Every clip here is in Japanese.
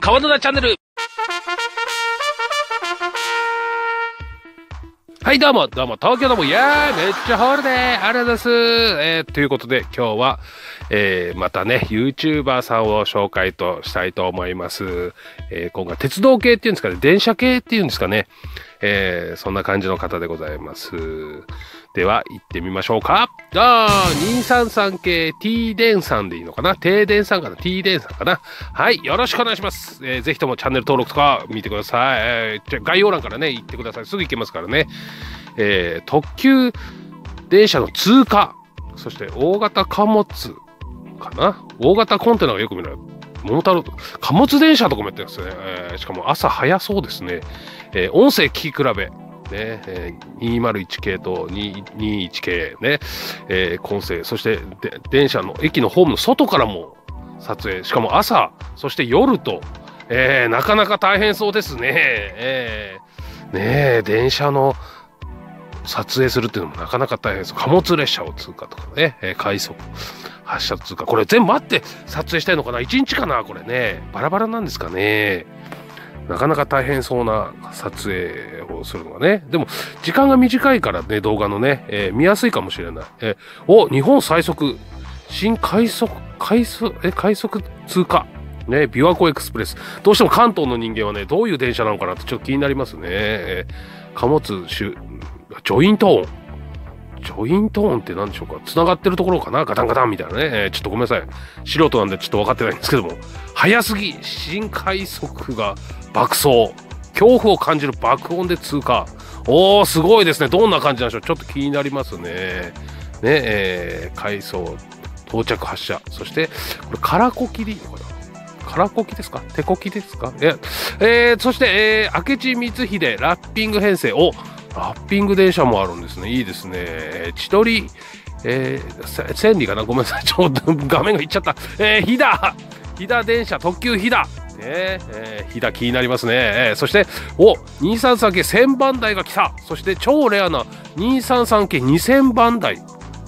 なチャンネルはい、どうも、どうも、東京どうも、いやー、めっちゃホールでありがとうございます。えー、ということで、今日は、えー、またね、YouTuber さんを紹介としたいと思います。えー、今回、鉄道系っていうんですかね、電車系っていうんですかね、えー、そんな感じの方でございます。では、行ってみましょうか。あー、233系 T 電さんでいいのかな？停電さんかな ?T 電さんかな？はい、よろしくお願いします。えー、ぜひともチャンネル登録とか見てください。えー、じゃ概要欄からね、行ってください。すぐ行けますからね。えー、特急電車の通過、そして大型貨物かな？大型コンテナがよく見られる。桃太郎、貨物電車とかもやってるんですね。えー、しかも朝早そうですね。えー、音声聞き比べ。ね、えー、201系と221系ね、えー、混成、そして電車の駅のホームの外からも撮影、しかも朝、そして夜と、えー、なかなか大変そうですね。えー、ねえ、電車の撮影するっていうのもなかなか大変です。貨物列車を通過とかね、えー、快速発車通過。これ全部待って撮影したいのかな ?1 日かな？これね。バラバラなんですかね。なかなか大変そうな撮影をするのがね。でも、時間が短いからね、動画のね、えー、見やすいかもしれない。えー、お、日本最速、新快速、快速、え、快速通過。ね、琵琶湖エクスプレス。どうしても関東の人間はね、どういう電車なのかなってちょっと気になりますね。えー、貨物、ジョイントーン。ジョイントーンって何でしょうか？繋がってるところかな？ガタンガタンみたいなね。えー、ちょっとごめんなさい。素人なんでちょっと分かってないんですけども。早すぎ。新快速が爆走。恐怖を感じる爆音で通過。おーすごいですね。どんな感じなんでしょう？ちょっと気になりますね。ねえー、階層到着発車そしてこれカラコキでいいのかなカラコキですか？手こきですか？ええー、そして、えー、明智光秀ラッピング編成。おラッピング電車もあるんですね。いいですね。千鳥えー、千里かな？ごめんなさい。ちょっと画面がいっちゃった。えー、飛騨飛騨電車、特急飛騨ねえ。ー、飛騨気になりますね、えー、そしてお233系1000番台が来た。そして超レアな233系2000番台、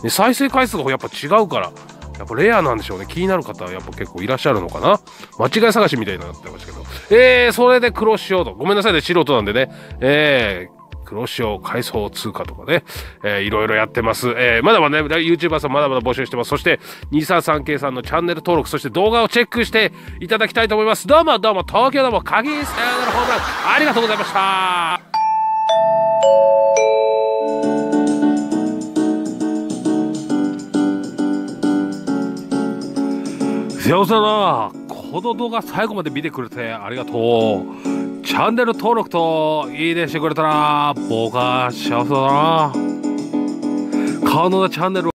ね、再生回数がやっぱ違うからやっぱレアなんでしょうね。気になる方はやっぱ結構いらっしゃるのかな。間違い探しみたいになってましたけど。えー、それで黒潮と。ごめんなさいね。素人なんでね。えー黒潮海藻通貨とかね、えー、いろいろやってます。えー、まだまだね、YouTuber さんまだまだ募集してます。そして、233系さんのチャンネル登録、そして動画をチェックしていただきたいと思います。どうもどうも、東京どうも、鍵さよならホームラン、ありがとうございました。さよなら。この動画最後まで見てくれてありがとう。チャンネル登録といいねしてくれたら僕は幸せだな。可能なチャンネル